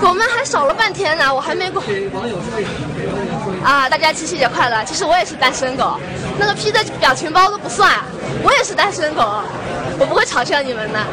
我们还少了半天呢我还没过。啊大家七夕节快乐。其实我也是单身狗那个 p 的表情包都不算我也是单身狗我不会嘲笑你们的。